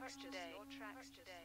tracks today.